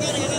gonna